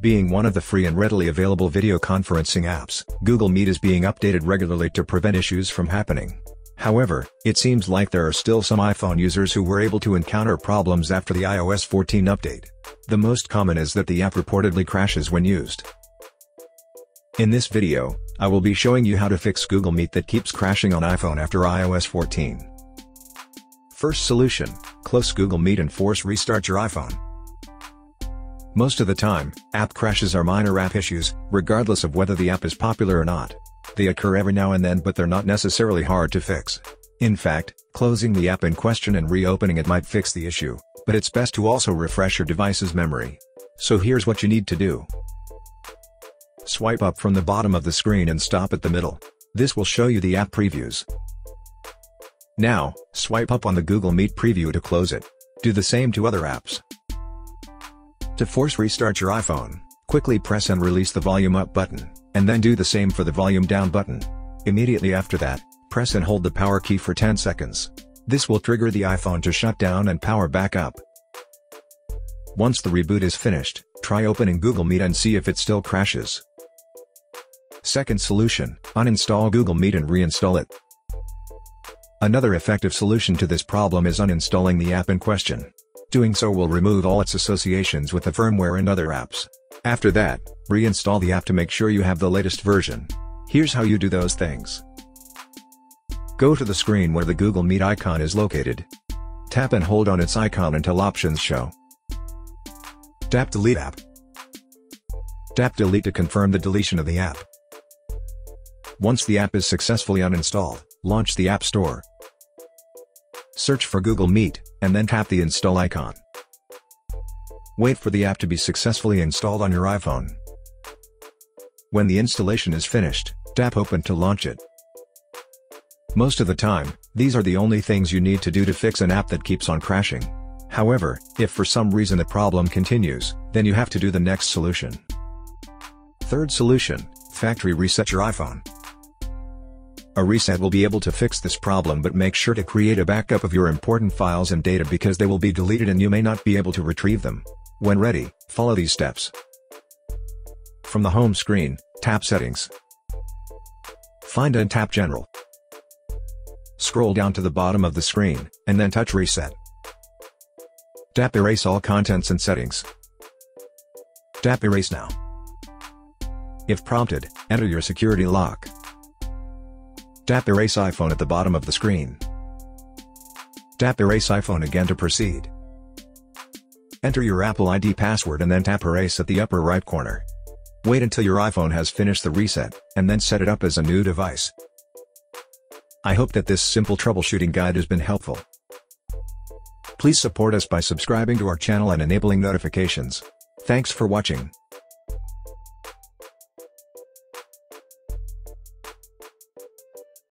Being one of the free and readily available video conferencing apps, Google Meet is being updated regularly to prevent issues from happening. However, it seems like there are still some iPhone users who were able to encounter problems after the iOS 14 update. The most common is that the app reportedly crashes when used. In this video, I will be showing you how to fix Google Meet that keeps crashing on iPhone after iOS 14. First solution, close Google Meet and force restart your iPhone. Most of the time, app crashes are minor app issues, regardless of whether the app is popular or not. They occur every now and then but they're not necessarily hard to fix. In fact, closing the app in question and reopening it might fix the issue, but it's best to also refresh your device's memory. So here's what you need to do. Swipe up from the bottom of the screen and stop at the middle. This will show you the app previews. Now, swipe up on the Google Meet preview to close it. Do the same to other apps. To force restart your iPhone, quickly press and release the volume up button, and then do the same for the volume down button. Immediately after that, press and hold the power key for 10 seconds. This will trigger the iPhone to shut down and power back up. Once the reboot is finished, try opening Google Meet and see if it still crashes. Second solution, uninstall Google Meet and reinstall it. Another effective solution to this problem is uninstalling the app in question. Doing so will remove all its associations with the firmware and other apps. After that, reinstall the app to make sure you have the latest version. Here's how you do those things. Go to the screen where the Google Meet icon is located. Tap and hold on its icon until options show. Tap Delete App. Tap Delete to confirm the deletion of the app. Once the app is successfully uninstalled, launch the App Store. Search for Google Meet, and then tap the install icon. Wait for the app to be successfully installed on your iPhone. When the installation is finished, tap Open to launch it. Most of the time, these are the only things you need to do to fix an app that keeps on crashing. However, if for some reason the problem continues, then you have to do the next solution. Third solution, factory reset your iPhone. A reset will be able to fix this problem but make sure to create a backup of your important files and data because they will be deleted and you may not be able to retrieve them. When ready, follow these steps. From the home screen, tap Settings. Find and tap General. Scroll down to the bottom of the screen, and then touch Reset. Tap Erase all contents and settings. Tap Erase now. If prompted, enter your security lock. Tap Erase iPhone at the bottom of the screen. Tap Erase iPhone again to proceed. Enter your Apple ID password and then tap Erase at the upper right corner. Wait until your iPhone has finished the reset, and then set it up as a new device. I hope that this simple troubleshooting guide has been helpful. Please support us by subscribing to our channel and enabling notifications. Thanks for watching.